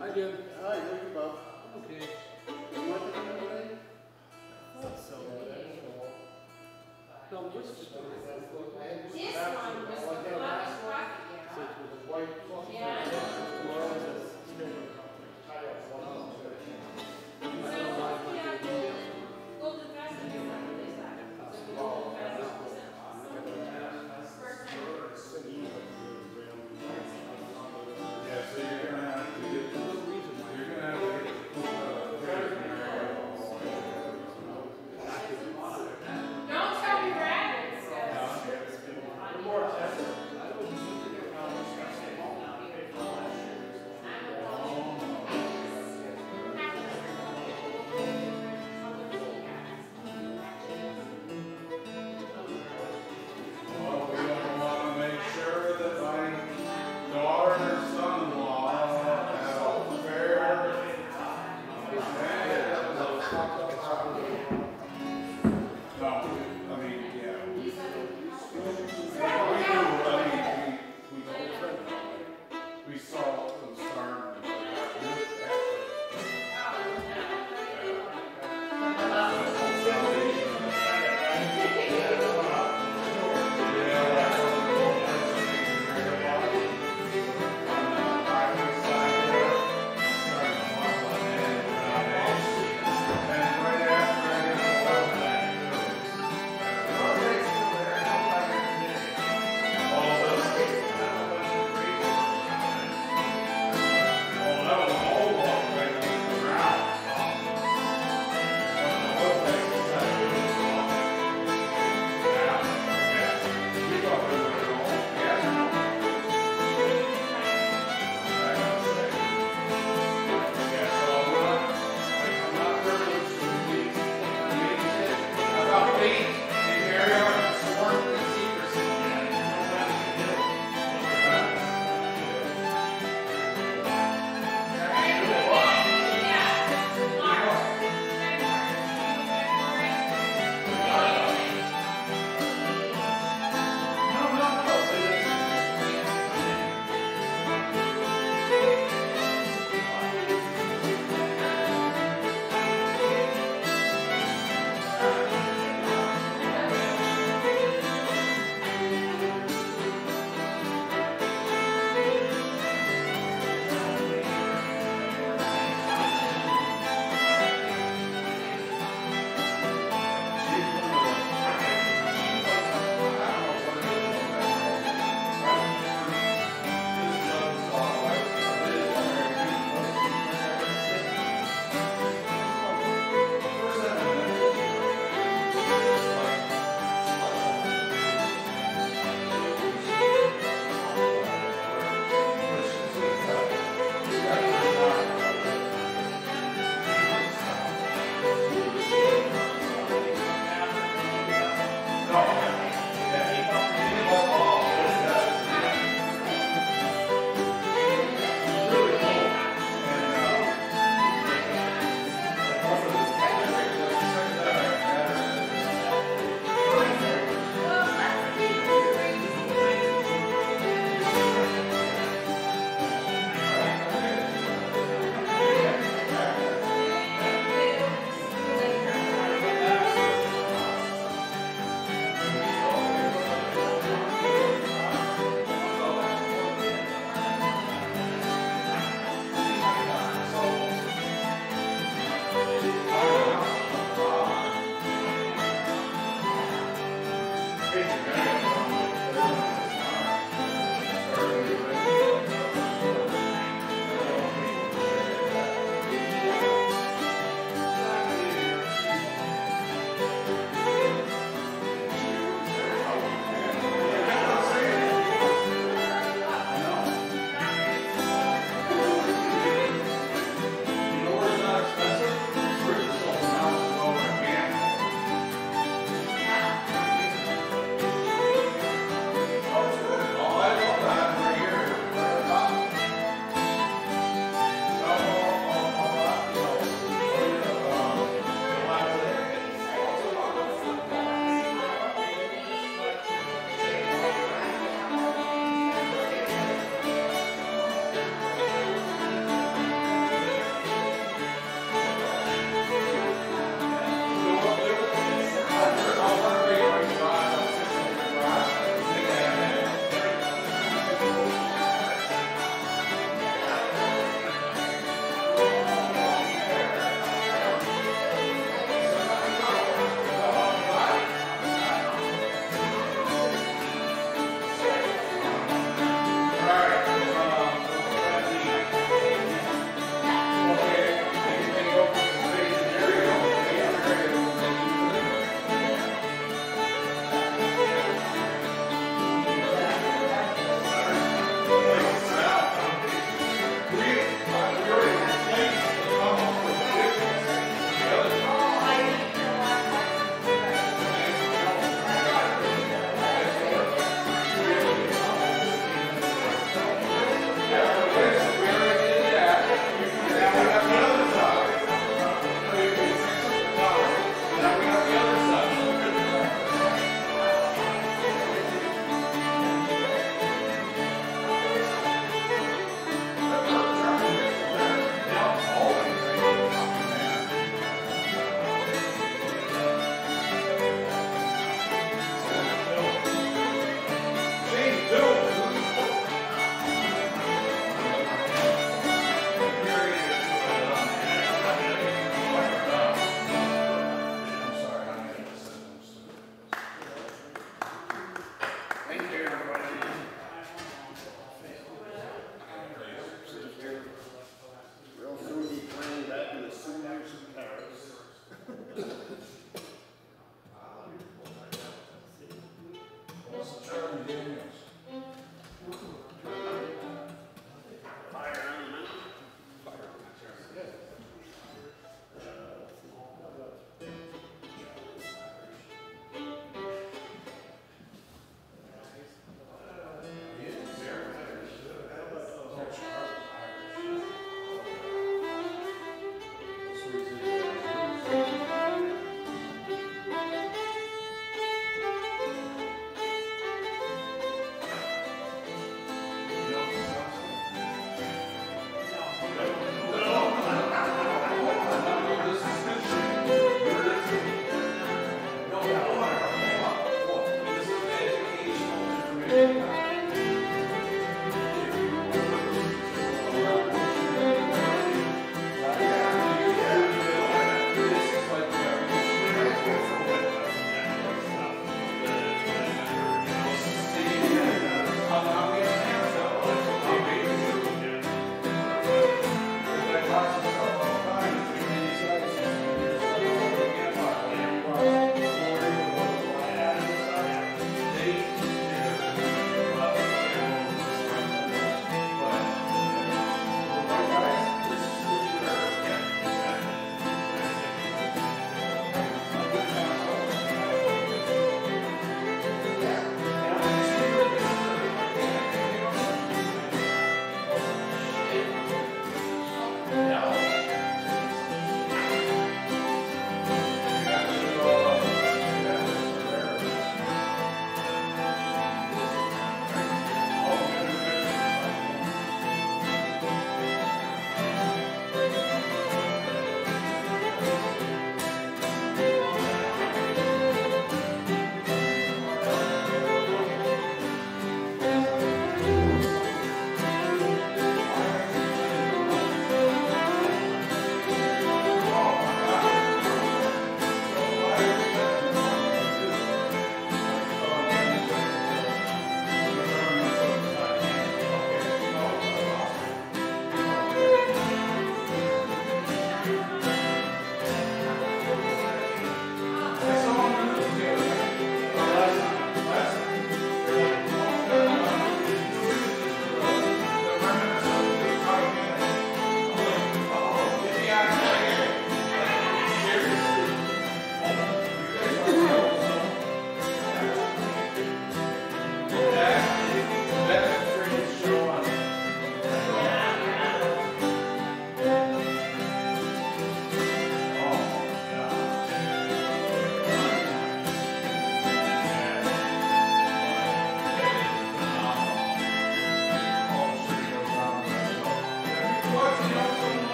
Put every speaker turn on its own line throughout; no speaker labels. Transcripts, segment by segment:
Hi, Jim.
Hi, how are you, Bob?
Okay.
You want to come today?
So, what's the...
This one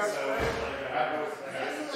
So,